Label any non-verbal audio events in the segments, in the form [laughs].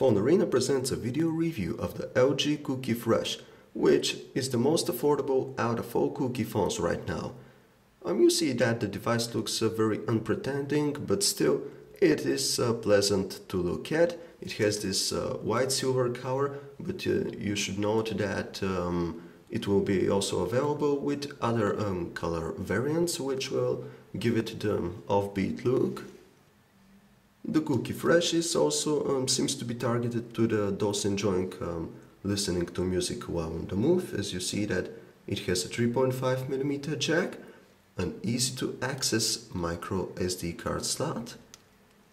Phone Arena presents a video review of the LG Cookie Fresh, which is the most affordable out of all cookie phones right now. Um, you see that the device looks uh, very unpretending, but still it is uh, pleasant to look at. It has this uh, white silver color, but uh, you should note that um, it will be also available with other um, color variants, which will give it the offbeat look. The Cookie Fresh is also um, seems to be targeted to the those enjoying um, listening to music while on the move, as you see that it has a 3.5mm jack, an easy to access micro SD card slot,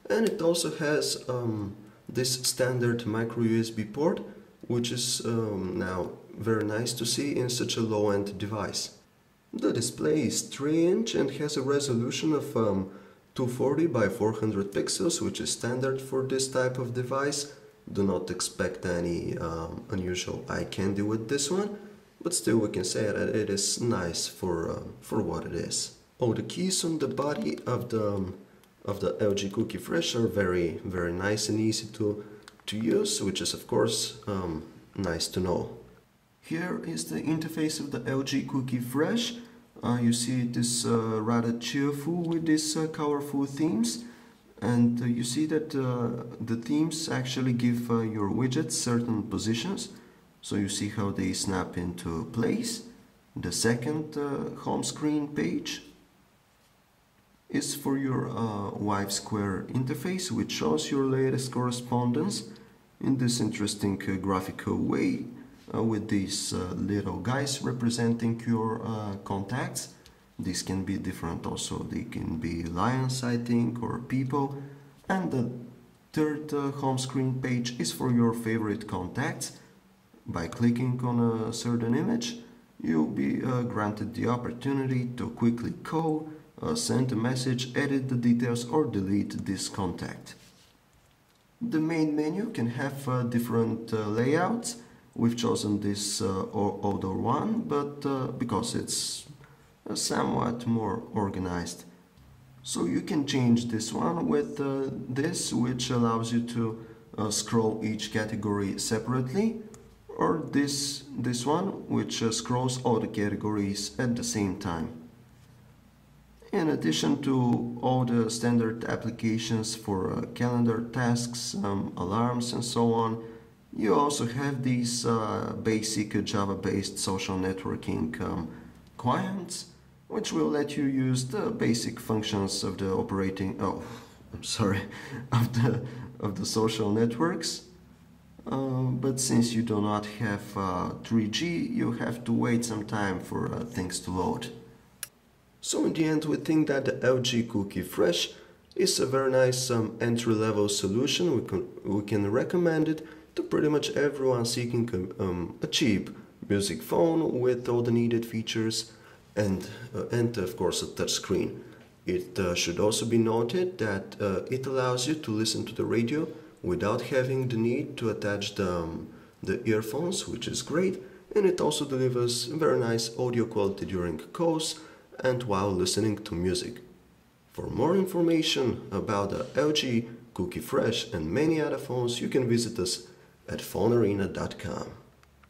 and it also has um, this standard micro USB port, which is um, now very nice to see in such a low-end device. The display is 3 inch and has a resolution of um, 240 by 400 pixels, which is standard for this type of device. Do not expect any um, unusual eye candy with this one, but still we can say that it is nice for, uh, for what it is. Oh, the keys on the body of the, um, of the LG Cookie Fresh are very, very nice and easy to, to use, which is of course um, nice to know. Here is the interface of the LG Cookie Fresh. Uh, you see it is uh, rather cheerful with these uh, colorful themes. And uh, you see that uh, the themes actually give uh, your widgets certain positions. So you see how they snap into place. The second home screen page is for your LiveSquare interface which shows your latest correspondence in this interesting graphical way. uh, with these uh, little guys representing your uh, contacts. These can be different also, they can be lions I think or people. And the third home screen page is for your favorite contacts. By clicking on a certain image, you'll be uh, granted the opportunity to quickly call, uh, send a message, edit the details or delete this contact. The main menu can have uh, different layouts We've chosen this uh, older one, but uh, because it's uh, somewhat more organized. So you can change this one with uh, this, which allows you to uh, scroll each category separately, or this, this one, which uh, scrolls all the categories at the same time. In addition to all the standard applications for calendar tasks, um, alarms and so on, you also have these uh, basic Java-based social networking um, clients, which will let you use the basic functions of the operating, oh, I'm sorry, [laughs] of the, of the social networks. Uh, but since you do not have uh, 3G, you have to wait some time for uh, things to load. So in the end, we think that the LG Cookie Fresh is a very nice um, entry-level solution. We can, we can recommend it to pretty much everyone seeking um, a cheap music phone with all the needed features and, uh, and of course a touchscreen. It uh, should also be noted that uh, it allows you to listen to the radio without having the need to attach the, um, the earphones, which is great, and it also delivers very nice audio quality during calls and while listening to music. For more information about the LG Cookie Fresh and many other phones, you can visit us at phonearena.com.